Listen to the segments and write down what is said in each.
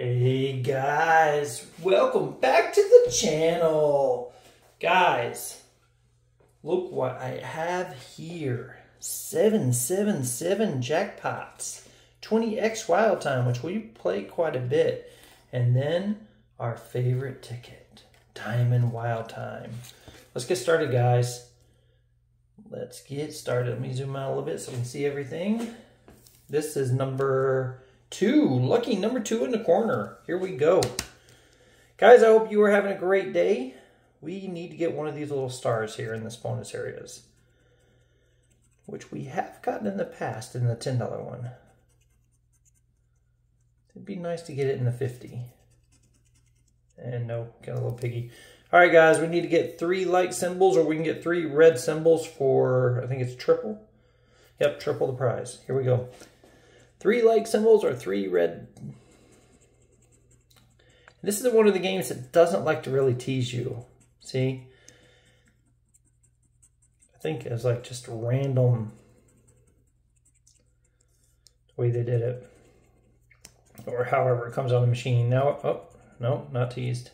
Hey guys, welcome back to the channel. Guys, look what I have here. 777 jackpots, 20x wild time, which we play quite a bit. And then our favorite ticket, diamond wild time. Let's get started, guys. Let's get started. Let me zoom out a little bit so we can see everything. This is number two. Lucky number two in the corner. Here we go. Guys, I hope you are having a great day. We need to get one of these little stars here in this bonus areas. Which we have gotten in the past in the $10 one. It'd be nice to get it in the 50. And no, got a little piggy. All right, guys, we need to get three light symbols or we can get three red symbols for, I think it's triple. Yep, triple the prize. Here we go. Three like symbols or three red. This is one of the games that doesn't like to really tease you. See? I think it's like just random the way they did it. Or however it comes on the machine. Now, oh, no, not teased.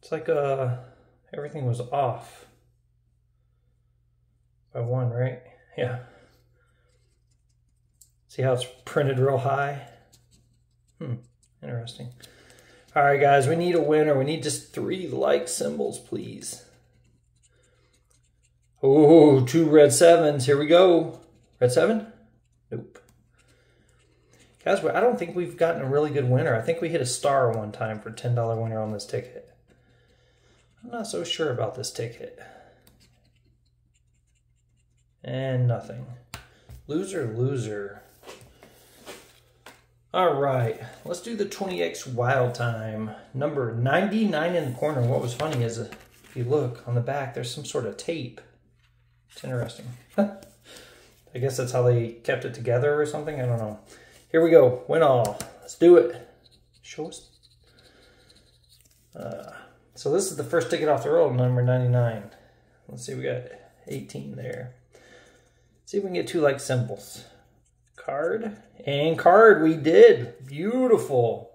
It's like uh, everything was off by one, right? Yeah. See how it's printed real high? Hmm, interesting. All right, guys, we need a winner. We need just three like symbols, please. Oh, two red sevens. Here we go. Red seven? Nope. Guys, I don't think we've gotten a really good winner. I think we hit a star one time for $10 winner on this ticket. I'm not so sure about this ticket. And nothing. Loser, loser. All right, let's do the 20x wild time. Number 99 in the corner. What was funny is if you look on the back, there's some sort of tape. It's interesting. I guess that's how they kept it together or something. I don't know. Here we go. Win all. Let's do it. Show us. Uh, so this is the first ticket off the roll, number 99. Let's see, we got 18 there. See if we can get two like symbols. Card and card. We did. Beautiful.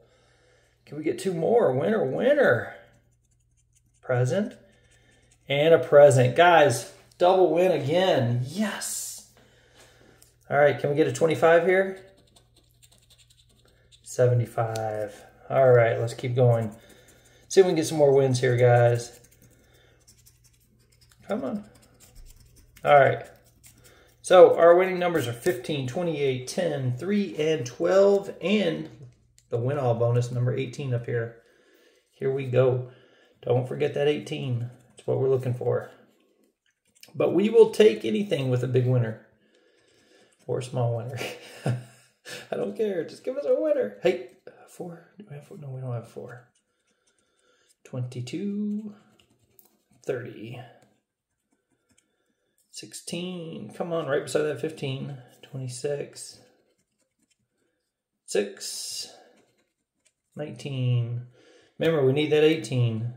Can we get two more? Winner, winner. Present and a present. Guys, double win again. Yes. All right, can we get a 25 here? 75. All right, let's keep going. See if we can get some more wins here, guys. Come on. All right. So our winning numbers are 15, 28, 10, 3, and 12, and the win all bonus number 18 up here. Here we go. Don't forget that 18. That's what we're looking for. But we will take anything with a big winner or a small winner. I don't care. Just give us a winner. Hey, four. Do we have four? No, we don't have four. 22, 30. 16. Come on, right beside that 15. 26. 6. 19. Remember, we need that 18.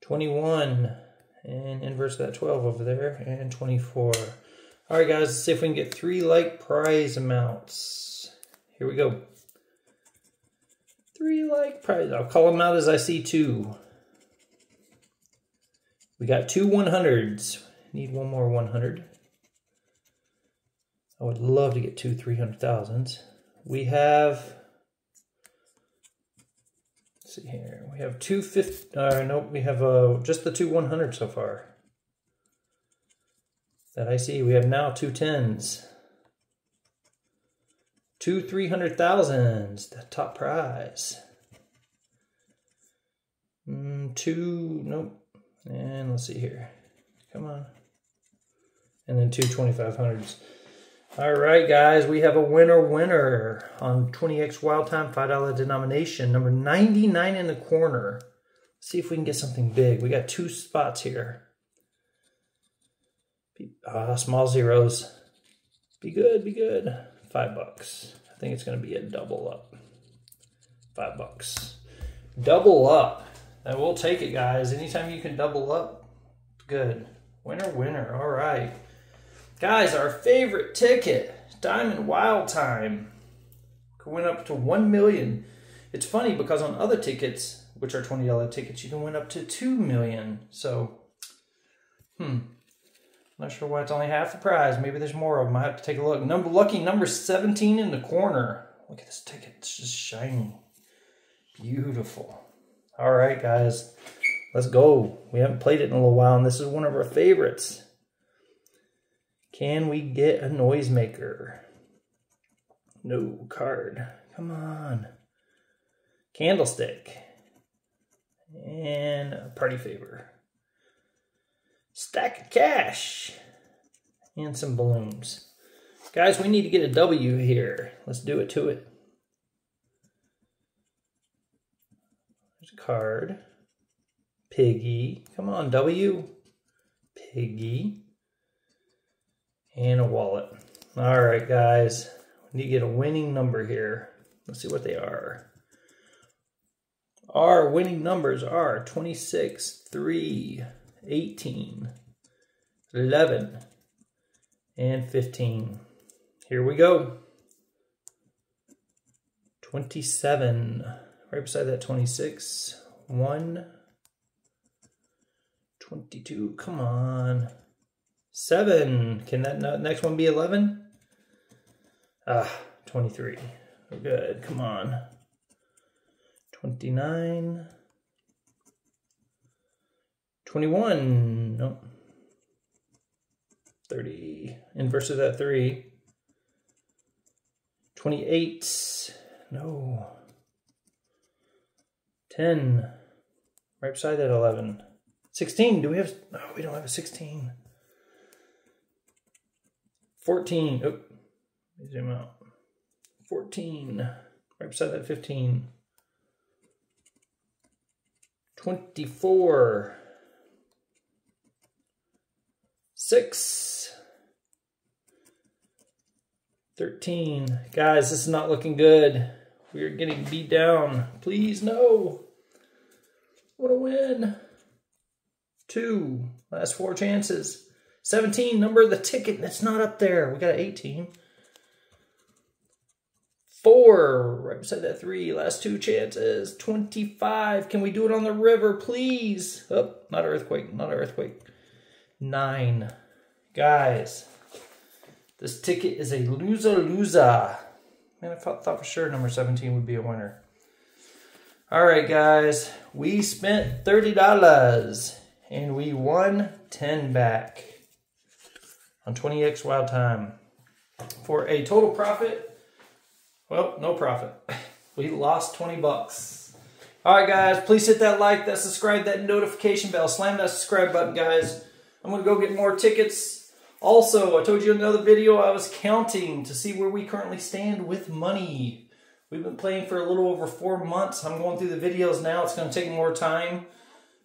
21. And inverse that 12 over there. And 24. All right, guys, let's see if we can get three like prize amounts. Here we go. Three like prize. I'll call them out as I see two. We got two 100s. Need one more 100. I would love to get two 300,000s. We have, see here, we have two 50, uh, nope, we have uh, just the two 100 so far. That I see, we have now two 10s. Two 300,000s, the top prize. Mm, two, nope. And let's see here. Come on and then two 2500s. All right, guys, we have a winner winner on 20x Wild Time $5 denomination, number 99 in the corner. Let's see if we can get something big. We got two spots here. Ah, small zeros. Be good, be good. Five bucks. I think it's going to be a double up. Five bucks. Double up. And we'll take it, guys. Anytime you can double up, good. Winner, winner. All right. Guys, our favorite ticket, Diamond Wild Time, went up to 1 million. It's funny because on other tickets, which are $20 tickets, you can win up to 2 million. So, hmm. Not sure why it's only half the prize. Maybe there's more of them. I have to take a look. Number lucky number 17 in the corner. Look at this ticket. It's just shiny. Beautiful. All right, guys. Let's go. We haven't played it in a little while, and this is one of our favorites. Can we get a noisemaker? No card. Come on. Candlestick. And a party favor. Stack of cash. And some balloons. Guys, we need to get a W here. Let's do it to it. There's a card. Piggy. Come on, W. Piggy. And a wallet. All right, guys. We need to get a winning number here. Let's see what they are. Our winning numbers are 26, 3, 18, 11, and 15. Here we go. 27, right beside that 26, 1, 22, come on. 7, can that next one be 11? Ah, 23, good, come on. 29, 21, nope. 30, inverse of that 3. 28, no. 10, right beside that 11. 16, do we have, no, we don't have a 16. 14, oh, zoom out. 14, right beside that 15. 24. 6. 13. Guys, this is not looking good. We are getting beat down. Please, no. What a win. Two. Last four chances. 17, number of the ticket. That's not up there. We got 18. Four, right beside that three. Last two chances. 25. Can we do it on the river, please? Oh, not earthquake. Not earthquake. Nine. Guys, this ticket is a loser loser. Man, I thought, thought for sure number 17 would be a winner. All right, guys. We spent $30 and we won 10 back on 20x Wild Time for a total profit well, no profit. We lost 20 bucks. All right, guys, please hit that like, that subscribe, that notification bell. Slam that subscribe button, guys. I'm going to go get more tickets. Also, I told you in another video I was counting to see where we currently stand with money. We've been playing for a little over four months. I'm going through the videos now. It's going to take more time.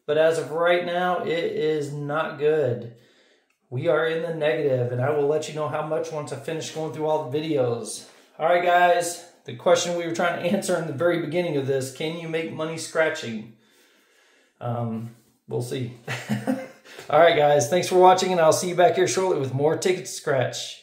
But as of right now, it is not good. We are in the negative, and I will let you know how much once I finish going through all the videos. All right, guys, the question we were trying to answer in the very beginning of this, can you make money scratching? Um, we'll see. All right, guys, thanks for watching, and I'll see you back here shortly with more Ticket Scratch.